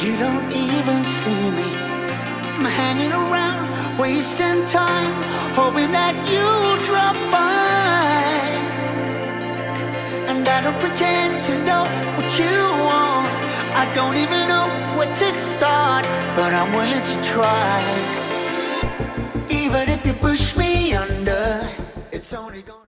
You don't even see me. I'm hanging around, wasting time, hoping that you drop by. And I don't pretend to know what you want. I don't even know where to start, but I'm willing to try. Even if you push me under, it's only gonna